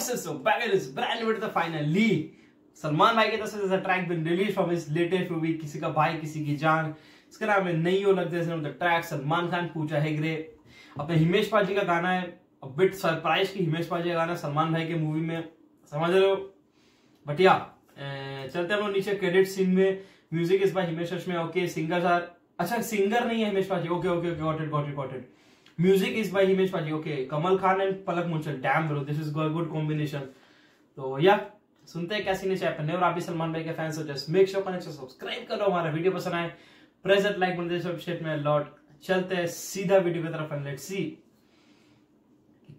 voices of Bagel is brand new to. Salman भाई की तरफ़ से track been release from his latest movie किसी का भाई, किसी की जान। इसका नाम है नहीं हो लगते द ट्रैक सलमान खान पूजा हेगड़े अपने हिमेश पाजी का गाना है बिट सरप्राइज़ की हिमेश पाजी का गाना सलमान भाई के मूवी में, समझ रहे हो? बट या चलते हम लोग नीचे क्रेडिट सीन में। म्यूज़िक इस बार हिमेश में ओके सिंगर आर अच्छा सिंगर नहीं है Himesh paaji okay okay okay got it got it got it music is by Himesh paaji okay Kamaal Khan and Palak Muchhal damn bro this is good combination तो या सुनते हैं क्या सीने चाहे पन्ने और आप भी सलमान भाई के फैंस हो just make sure connect subscribe करो हमारा वीडियो पसंद आए। प्रेजेंट लाइक बन शेट में, लॉट, चलते हैं सीधा वीडियो की तरफ़ लेट्स सी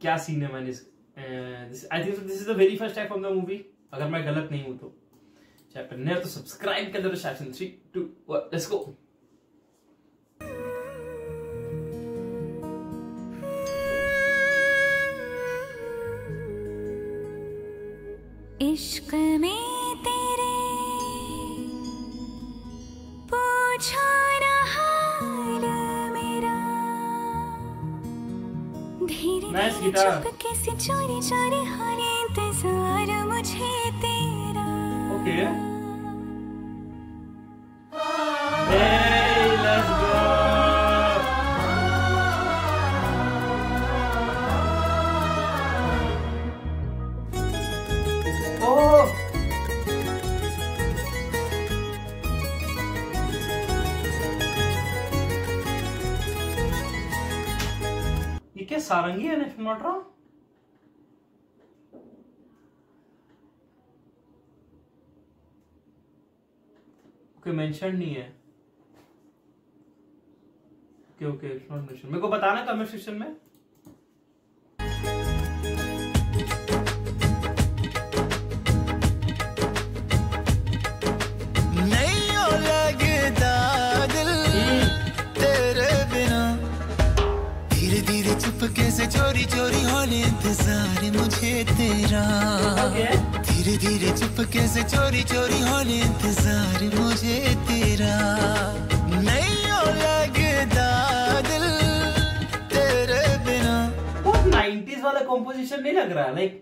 क्या सीन है मैंने I think this is the very first type of the movie अगर मैं गलत नहीं हूँ तो। पन्ने तो सब्सक्राइब कर दो session three two let's go इश्क में तेरे पूछा धीरे चुप चुपके से चोरी चोरी हो रही इंतज़ार मुझे तेरा। ओके। सारंगी है next not wrong okay mention नहीं है। ओके ओके मेरे को बताना कमेंट सेक्शन में? धीरे धीरे चुपके से चोरी चोरी होने इंतज़ार मुझे तेरा। धीरे धीरे चुपके से चोरी चोरी होने इंतज़ार मुझे तेरा। नहीं हो लगता दिल तेरे बिना। बहुत 90s वाला कॉम्पोजिशन नहीं लग रहा? लाइक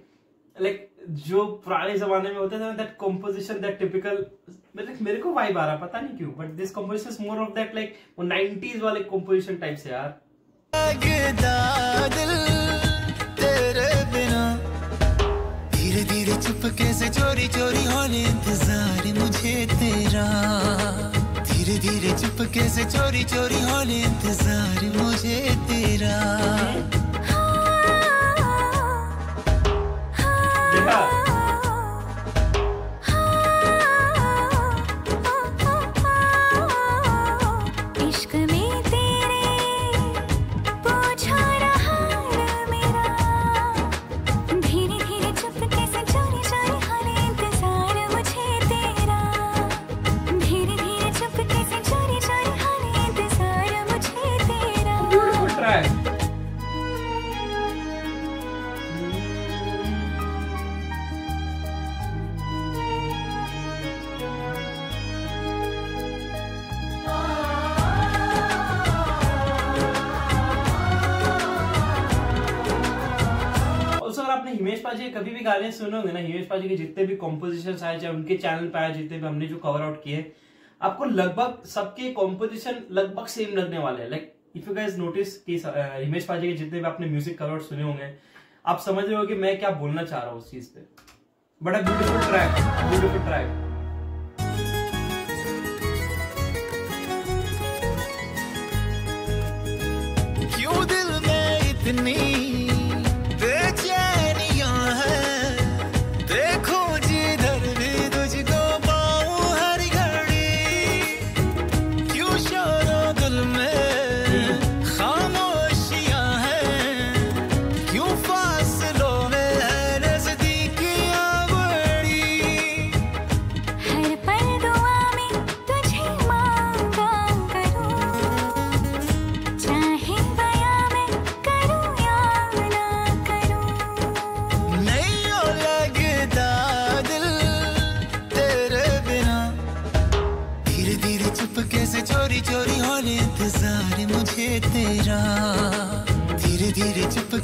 लाइक जो पुराने जमाने में होता था दैट कॉम्पोजिशन दैट टिपिकल मेरे मेरे को वाइब आ रहा पता नहीं क्यों but this composition is more of that like वो 90s वाले कॉम्पोजिशन टाइप से यार। चुपके से चोरी चोरी होने इंतज़ार मुझे तेरा। धीरे धीरे चुपके से चोरी चोरी होने इंतज़ार मुझे तेरा। पाजी, कभी भी गाने सुने होंगे ना, हिमेश पाजी के जितने भी कॉम्पोजिशन आए, चाहे उनके चैनल पे आए, जितने भी हमने जो कवर आउट किए, आपको लगभग सबके कॉम्पोजिशन लगभग सेम लगने वाले हैं। Like if you guys notice कि हिमेश पाजी के जितने भी आपने म्यूज़िक कवर आउट सुने होंगे, आप समझ रहे हो कि मैं क्या बोलना चाह रहा हूँ उस चीज़ पे। बड़ा ब्यूटीफुल ट्रैक ब्यूटीफुल ट्रैक क्यों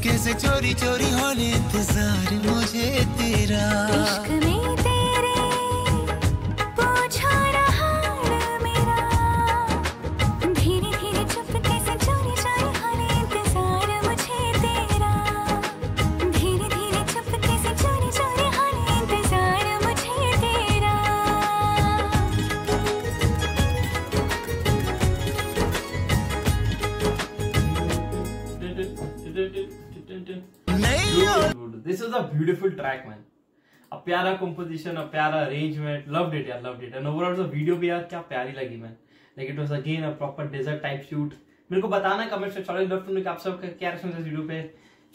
धीरे धीरे चुपके से चोरी चोरी होने इंतज़ार मुझे तेरा। इश्क में तेरे पूछा ना हाल मेरा। धीरे धीरे चुपके से चोरी चोरी होने इंतज़ार मुझे तेरा। धीरे धीरे चुपके से चोरी चोरी होने इंतज़ार मुझे तेरा। नहीं this is a beautiful track man a प्यारा कंपोजिशन अ प्यारा अरेंजमेंट लव्ड इट यार loved it and overall the video भी यार क्या प्यारी लगी man like it was again a proper desert type shoot मेरे को बताना कमेंट से चलो लव टू आप सब क्या रिएक्शन इस वीडियो पे.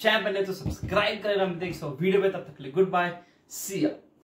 चैनल पे तो सब्सक्राइब करें हम देख सो. वीडियो पे तब तक के लिए गुड बाय सी यू